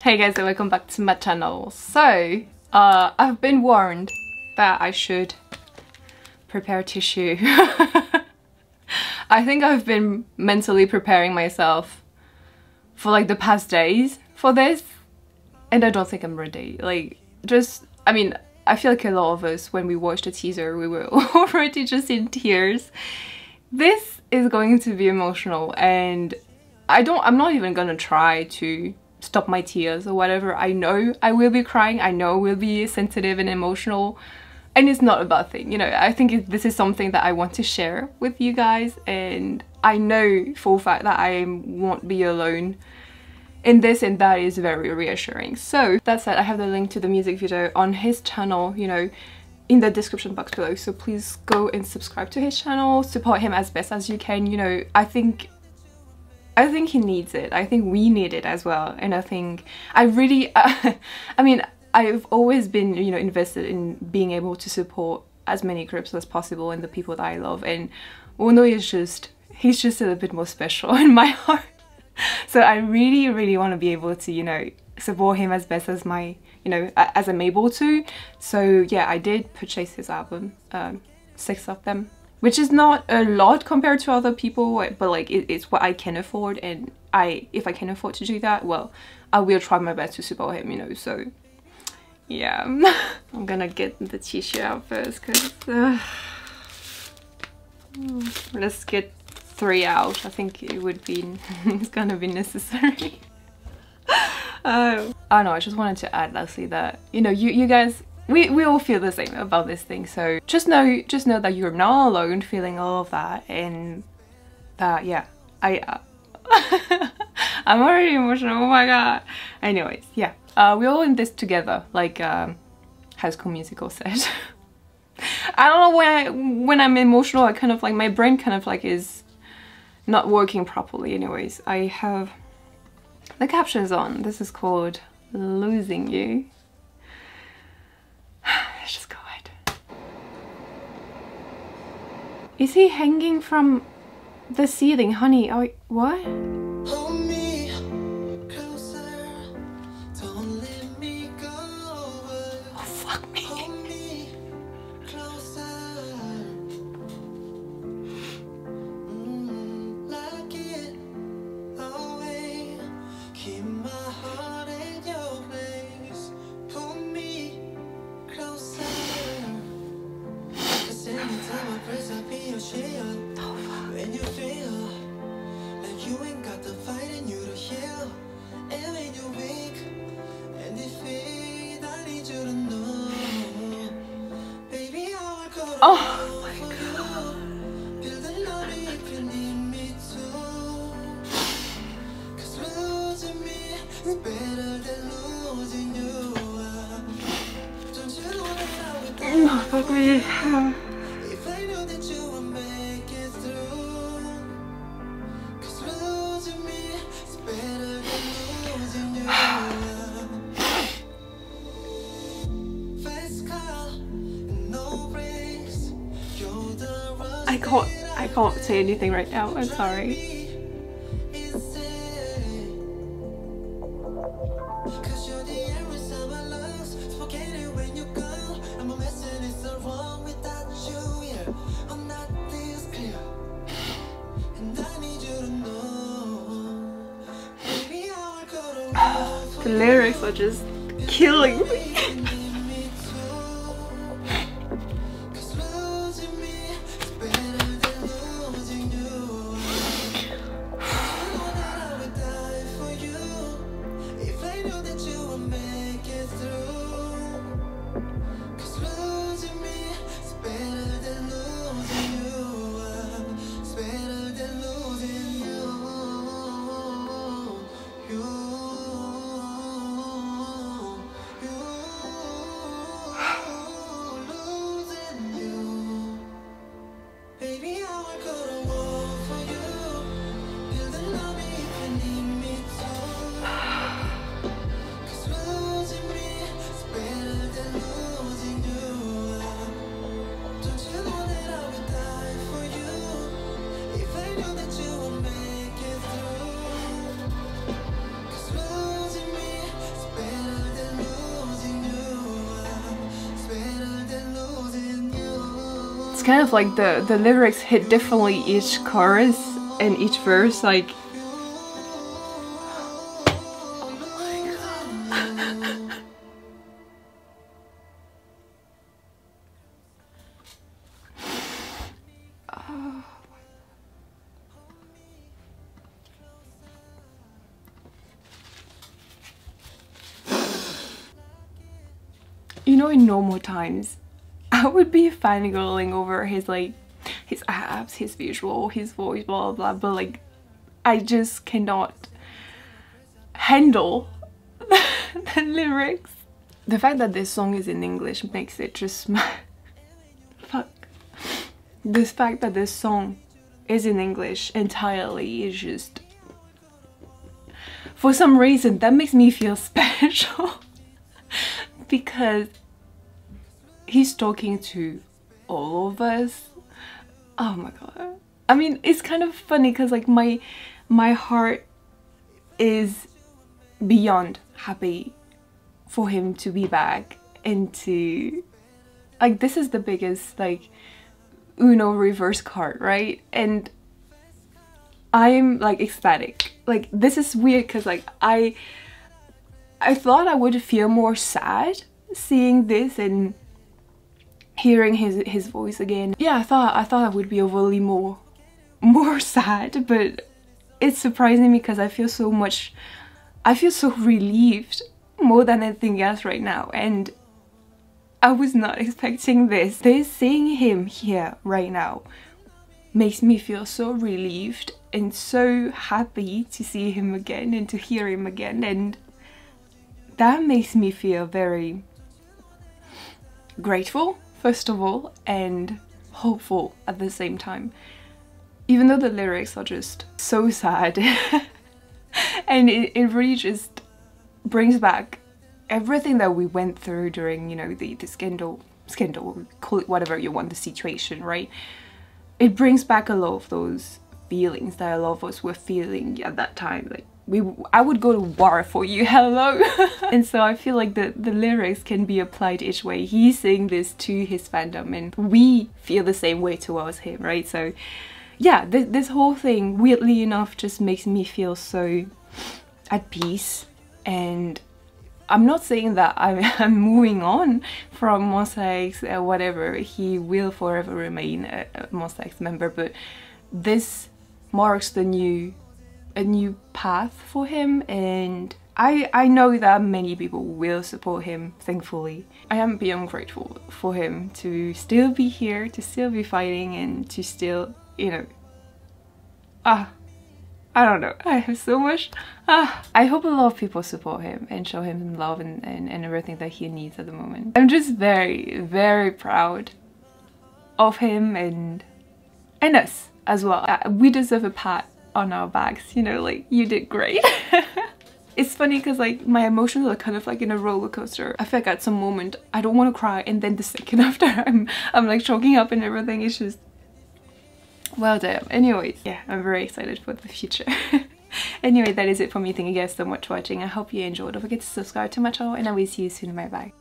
Hey guys and welcome back to my channel. So, uh, I've been warned that I should prepare tissue. I think I've been mentally preparing myself for like the past days for this and I don't think I'm ready. Like, just, I mean, I feel like a lot of us when we watched the teaser we were already just in tears. This is going to be emotional and I don't, I'm not even gonna try to stop my tears or whatever. I know I will be crying, I know I will be sensitive and emotional. And it's not a bad thing, you know, I think this is something that I want to share with you guys. And I know for a fact that I won't be alone in this and that is very reassuring. So that said, I have the link to the music video on his channel, you know, in the description box below. So please go and subscribe to his channel. Support him as best as you can you know. I think I think he needs it. I think we need it as well. And I think I really, uh, I mean, I've always been, you know, invested in being able to support as many groups as possible and the people that I love. And Wonho is just, he's just a little bit more special in my heart. So I really, really want to be able to, you know, support him as best as my, you know, as I'm able to. So yeah, I did purchase his album, um, six of them which is not a lot compared to other people but like it, it's what I can afford and I if I can afford to do that well I will try my best to support him you know so yeah. I'm gonna get the t-shirt out first because uh, let's get three out. I think it would be it's gonna be necessary. Uh, I know I just wanted to add lastly that you know you you guys we, we all feel the same about this thing. So just know just know that you're not alone feeling all of that and that yeah I uh, I'm already emotional oh my god. Anyways yeah uh, we're all in this together like um, High School Musical said. I don't know when when I'm emotional I kind of like my brain kind of like is not working properly anyways. I have the captions on. This is called losing you Is he hanging from the ceiling, honey? Oh, what? Oh Oh my god. Oh, fuck me. I can't, I can't say anything right now, I'm sorry. the lyrics are just killing me. kind of like the, the lyrics hit differently each chorus and each verse, like you know in normal times I would be fangirling over his like his abs, his visual, his voice, blah blah blah, but like I just cannot handle the lyrics. The fact that this song is in English makes it just fuck. This fact that this song is in English entirely is just for some reason that makes me feel special because he's talking to all of us. Oh my god. I mean, it's kind of funny because like my my heart is beyond happy for him to be back and to like this is the biggest like Uno reverse card, right? And I'm like ecstatic. Like this is weird because like I I thought I would feel more sad seeing this and hearing his his voice again. Yeah, I thought I thought I would be overly more more sad, but it's surprising because I feel so much I feel so relieved more than anything else right now and I was not expecting this. This seeing him here right now makes me feel so relieved and so happy to see him again and to hear him again and that makes me feel very grateful first of all and hopeful at the same time. Even though the lyrics are just so sad and it, it really just brings back everything that we went through during you know the, the scandal scandal call it whatever you want the situation right? It brings back a lot of those feelings that a lot of us were feeling at that time like we I would go to war for you, hello. and so I feel like the, the lyrics can be applied each way. He's saying this to his fandom and we feel the same way towards him, right? So yeah, th this whole thing, weirdly enough, just makes me feel so at peace and I'm not saying that I'm, I'm moving on from X or whatever, he will forever remain a, a X member, but this marks the new a new path for him and I, I know that many people will support him, thankfully. I am beyond grateful for him to still be here, to still be fighting and to still, you know, ah, I don't know, I have so much, ah. I hope a lot of people support him and show him love and, and, and everything that he needs at the moment. I'm just very, very proud of him and, and us as well. Uh, we deserve a pat on our backs, you know, like you did great. it's funny because like my emotions are kind of like in a roller coaster. I feel like at some moment I don't want to cry and then the second after I'm, I'm like choking up and everything. It's just, well damn. Anyways, yeah, I'm very excited for the future. anyway, that is it for me. Thank you guys so much for watching. I hope you enjoyed. Don't forget to subscribe to my channel and I will see you soon. Bye bye.